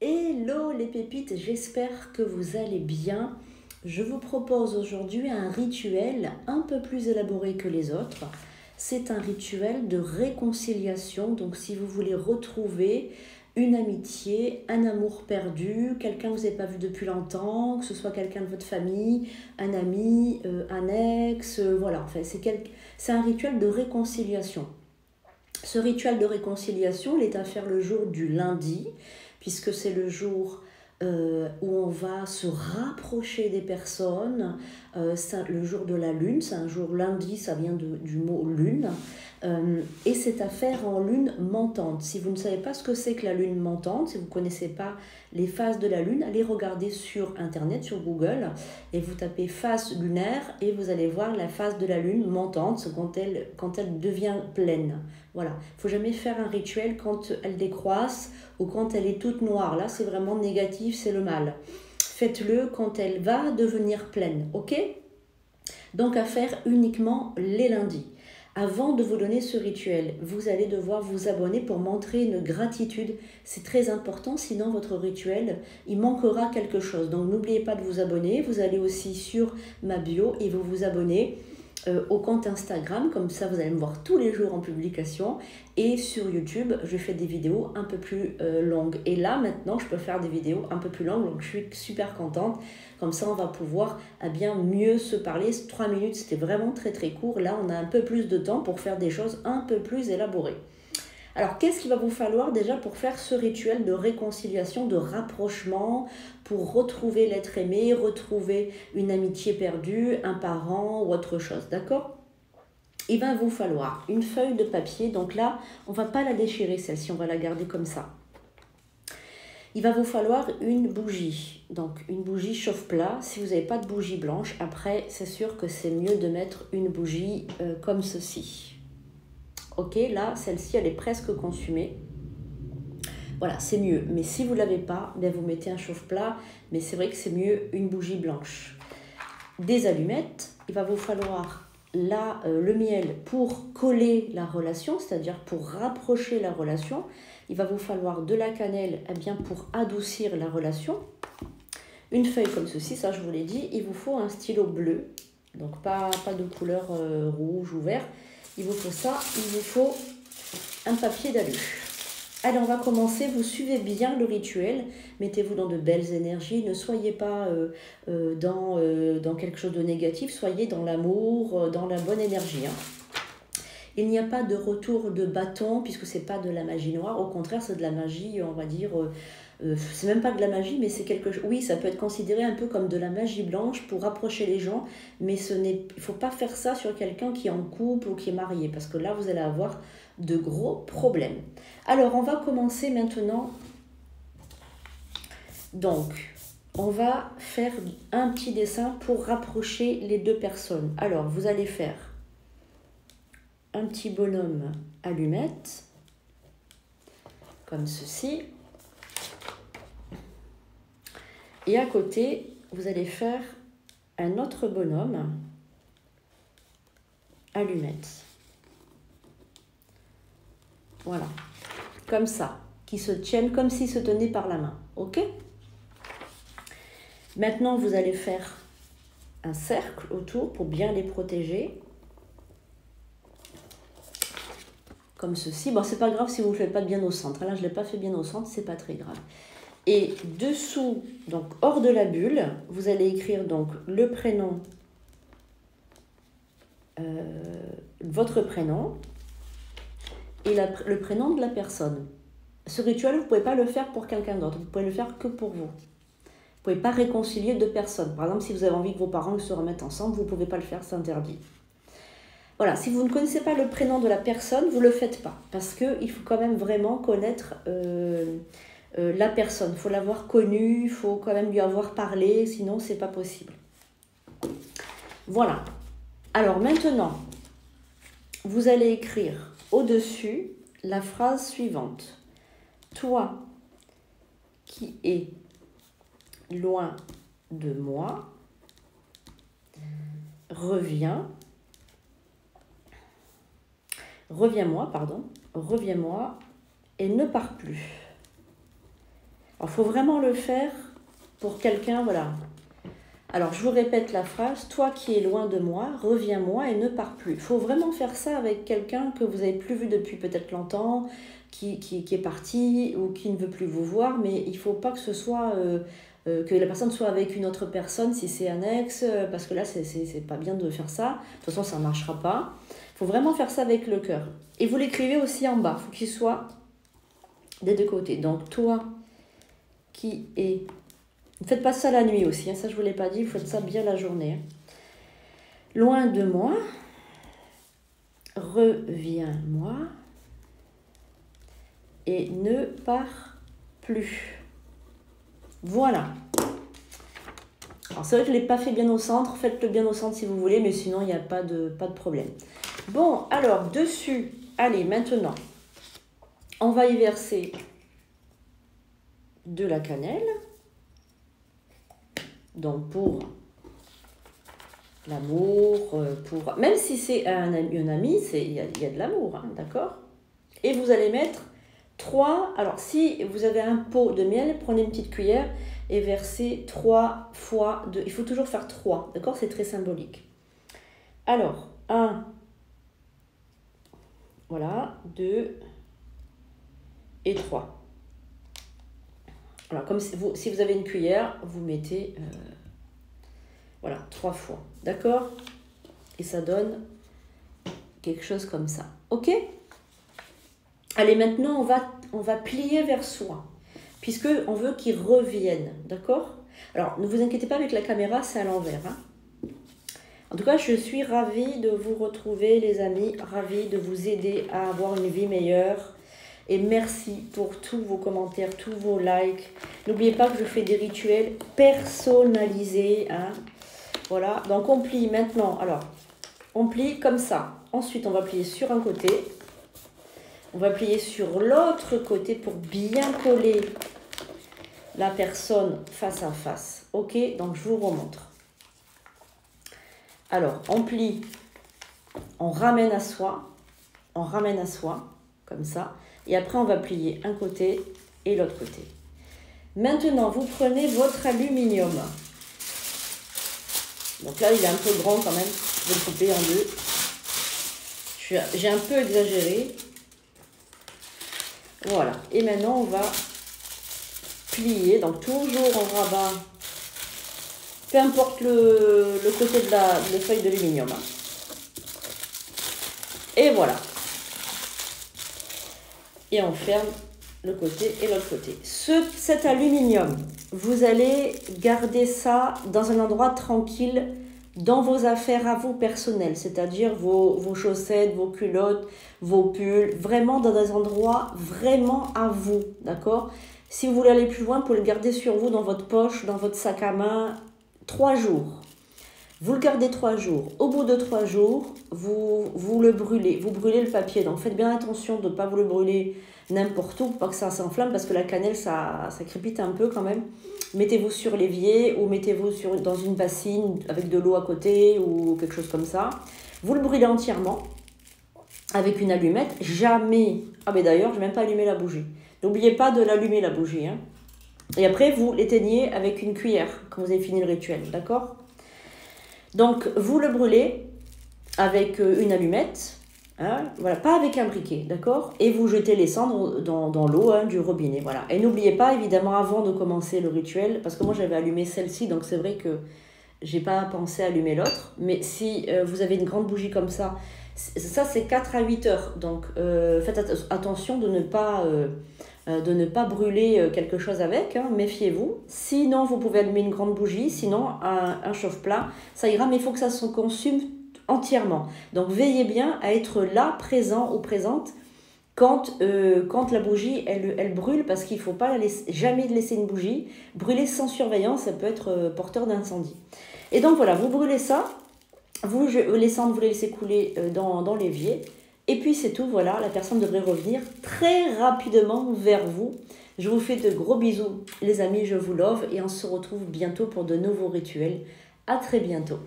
Hello les pépites, j'espère que vous allez bien. Je vous propose aujourd'hui un rituel un peu plus élaboré que les autres. C'est un rituel de réconciliation, donc si vous voulez retrouver une amitié, un amour perdu, quelqu'un que vous n'avez pas vu depuis longtemps, que ce soit quelqu'un de votre famille, un ami, euh, un ex, euh, voilà, c'est un rituel de réconciliation. Ce rituel de réconciliation, il est à faire le jour du lundi, puisque c'est le jour euh, où on va se rapprocher des personnes. Euh, le jour de la lune, c'est un jour lundi, ça vient du mot lune. Euh, et c'est à faire en lune montante. Si vous ne savez pas ce que c'est que la lune montante, si vous ne connaissez pas les phases de la lune, allez regarder sur Internet, sur Google, et vous tapez phase lunaire et vous allez voir la phase de la lune montante quand elle, quand elle devient pleine. Voilà, il faut jamais faire un rituel quand elle décroisse ou quand elle est toute noire. Là, c'est vraiment négatif, c'est le mal. Faites-le quand elle va devenir pleine, ok? Donc à faire uniquement les lundis. Avant de vous donner ce rituel, vous allez devoir vous abonner pour montrer une gratitude. C'est très important, sinon votre rituel, il manquera quelque chose. Donc n'oubliez pas de vous abonner. Vous allez aussi sur ma bio et vous vous abonnez. Euh, au compte Instagram, comme ça vous allez me voir tous les jours en publication. Et sur YouTube, je fais des vidéos un peu plus euh, longues. Et là, maintenant, je peux faire des vidéos un peu plus longues, donc je suis super contente. Comme ça, on va pouvoir bien mieux se parler. Trois minutes, c'était vraiment très très court. Là, on a un peu plus de temps pour faire des choses un peu plus élaborées. Alors, qu'est-ce qu'il va vous falloir déjà pour faire ce rituel de réconciliation, de rapprochement, pour retrouver l'être aimé, retrouver une amitié perdue, un parent ou autre chose, d'accord? Il va vous falloir une feuille de papier. Donc là, on va pas la déchirer celle-ci, on va la garder comme ça. Il va vous falloir une bougie. Donc une bougie chauffe-plat. Si vous n'avez pas de bougie blanche, après, c'est sûr que c'est mieux de mettre une bougie euh, comme ceci. Ok, là, celle-ci, elle est presque consumée. Voilà, c'est mieux. Mais si vous ne l'avez pas, bien vous mettez un chauffe-plat. Mais c'est vrai que c'est mieux une bougie blanche. Des allumettes. Il va vous falloir là euh, le miel pour coller la relation, c'est-à-dire pour rapprocher la relation. Il va vous falloir de la cannelle eh bien, pour adoucir la relation. Une feuille comme ceci, ça je vous l'ai dit. Il vous faut un stylo bleu. Donc pas, pas de couleur euh, rouge ou vert il vous faut ça, il vous faut un papier d'alu. Allez, on va commencer. Vous suivez bien le rituel. Mettez-vous dans de belles énergies. Ne soyez pas euh, euh, dans, euh, dans quelque chose de négatif. Soyez dans l'amour, dans la bonne énergie. Hein. Il n'y a pas de retour de bâton puisque c'est pas de la magie noire. Au contraire, c'est de la magie, on va dire, euh, c'est même pas de la magie, mais c'est quelque chose. Oui, ça peut être considéré un peu comme de la magie blanche pour rapprocher les gens, mais ce n'est, il faut pas faire ça sur quelqu'un qui est en couple ou qui est marié, parce que là, vous allez avoir de gros problèmes. Alors, on va commencer maintenant. Donc, on va faire un petit dessin pour rapprocher les deux personnes. Alors, vous allez faire un petit bonhomme allumette, comme ceci. Et à côté, vous allez faire un autre bonhomme, allumette. Voilà, comme ça, qui se tiennent comme s'ils se tenaient par la main. OK? Maintenant, vous allez faire un cercle autour pour bien les protéger. Comme ceci. Bon, c'est pas grave si vous ne le faites pas bien au centre. Là, je ne l'ai pas fait bien au centre, c'est pas très grave. Et dessous, donc hors de la bulle, vous allez écrire donc le prénom, euh, votre prénom et le prénom de la personne. Ce rituel, vous ne pouvez pas le faire pour quelqu'un d'autre, vous pouvez le faire que pour vous. Vous ne pouvez pas réconcilier deux personnes. Par exemple, si vous avez envie que vos parents se remettent ensemble, vous ne pouvez pas le faire, c'est interdit. Voilà, si vous ne connaissez pas le prénom de la personne, vous ne le faites pas. Parce qu'il faut quand même vraiment connaître euh, euh, la personne. Il faut l'avoir connue, il faut quand même lui avoir parlé, sinon c'est pas possible. Voilà. Alors maintenant, vous allez écrire au-dessus la phrase suivante. Toi qui es loin de moi, reviens, reviens-moi, pardon, reviens-moi et ne pars plus. Il faut vraiment le faire pour quelqu'un, voilà. Alors, je vous répète la phrase, toi qui es loin de moi, reviens-moi et ne pars plus. Il faut vraiment faire ça avec quelqu'un que vous n'avez plus vu depuis peut-être longtemps, qui, qui, est parti ou qui ne veut plus vous voir, mais il ne faut pas que ce soit... Euh, euh, que la personne soit avec une autre personne si c'est un ex, euh, parce que là, c'est pas bien de faire ça. De toute façon, ça ne marchera pas. Il faut vraiment faire ça avec le cœur. Et vous l'écrivez aussi en bas. Il faut qu'il soit des deux côtés. Donc, toi qui est... Ne faites pas ça la nuit aussi, hein. ça je ne vous l'ai pas dit, vous faites ça bien la journée. Hein. Loin de moi, reviens-moi et ne pars plus. Voilà. Alors c'est vrai que je ne l'ai pas fait bien au centre, faites-le bien au centre si vous voulez, mais sinon il n'y a pas de, pas de problème. Bon, alors dessus, allez, maintenant, on va y verser de la cannelle. Donc pour l'amour, euh, pour même si c'est un, ami, il y a, y a, de l'amour, hein, d'accord? Et vous allez mettre 3, alors si vous avez un pot de miel, prenez une petite cuillère et versez 3 fois 2. Il faut toujours faire 3, d'accord? C'est très symbolique. Alors, 1, voilà, 2 et 3. Alors, comme si vous, si vous avez une cuillère, vous mettez, euh, voilà, 3 fois, d'accord? Et ça donne quelque chose comme ça, ok? Allez, maintenant, on va, on va plier vers soi, puisque on veut qu'il revienne, d'accord? Alors, ne vous inquiétez pas avec la caméra, c'est à l'envers. Hein. En tout cas, je suis ravie de vous retrouver, les amis, ravie de vous aider à avoir une vie meilleure. Et merci pour tous vos commentaires, tous vos likes. N'oubliez pas que je fais des rituels personnalisés. Hein voilà, donc on plie maintenant. Alors, on plie comme ça. Ensuite, on va plier sur un côté. On va plier sur l'autre côté pour bien coller la personne face à face. Ok, donc je vous remontre. Alors, on plie, on ramène à soi, on ramène à soi, comme ça. Et après, on va plier un côté et l'autre côté. Maintenant, vous prenez votre aluminium. Donc là, il est un peu grand quand même. Je vais le couper en deux. J'ai un peu exagéré. Voilà. Et maintenant, on va plier. Donc, toujours en rabat. Peu importe le, côté de la feuille d'aluminium. Et voilà. Et ferme le côté et l'autre côté. Ce, cet aluminium, vous allez garder ça dans un endroit tranquille dans vos affaires à vous personnelles, c'est-à-dire vos, vos, chaussettes, vos culottes, vos pulls, vraiment dans des endroits vraiment à vous, d'accord? Si vous voulez aller plus loin, vous pouvez le garder sur vous, dans votre poche, dans votre sac à main, trois jours. Vous le gardez trois jours. Au bout de trois jours, vous, vous le brûlez. Vous brûlez le papier. Donc faites bien attention de ne pas vous le brûler n'importe où, pas que ça s'enflamme, parce que la cannelle, ça, ça crépite un peu quand même mettez-vous sur l'évier ou mettez-vous dans une bassine avec de l'eau à côté ou quelque chose comme ça. Vous le brûlez entièrement avec une allumette. Jamais. Ah, mais d'ailleurs, je n'ai même pas allumé la bougie. N'oubliez pas de l'allumer la bougie. Hein. Et après, vous l'éteignez avec une cuillère quand vous avez fini le rituel. D'accord? Donc, vous le brûlez avec euh, une allumette Hein, voilà, pas avec un briquet, d'accord Et vous jetez les cendres dans, l'eau hein, du robinet, voilà. Et n'oubliez pas, évidemment, avant de commencer le rituel, parce que moi j'avais allumé celle-ci, donc c'est vrai que j'ai pas pensé à allumer l'autre, mais si euh, vous avez une grande bougie comme ça, ça c'est 4 à 8 heures, donc euh, faites attention de ne pas... Euh, de ne pas brûler quelque chose avec, hein, méfiez-vous. Sinon, vous pouvez allumer une grande bougie, sinon un, chauffe-plat, ça ira, mais il faut que ça se consume entièrement. Donc veillez bien à être là, présent ou présente, quand, euh, quand la bougie, elle, elle brûle, parce qu'il ne faut pas jamais laisser une bougie. Brûler sans surveillance, ça peut être euh, porteur d'incendie. Et donc voilà, vous brûlez ça, vous, les cendres, vous les laissez couler euh, dans, dans l'évier. Et puis c'est tout, voilà, la personne devrait revenir très rapidement vers vous. Je vous fais de gros bisous, les amis, je vous love et on se retrouve bientôt pour de nouveaux rituels. À très bientôt.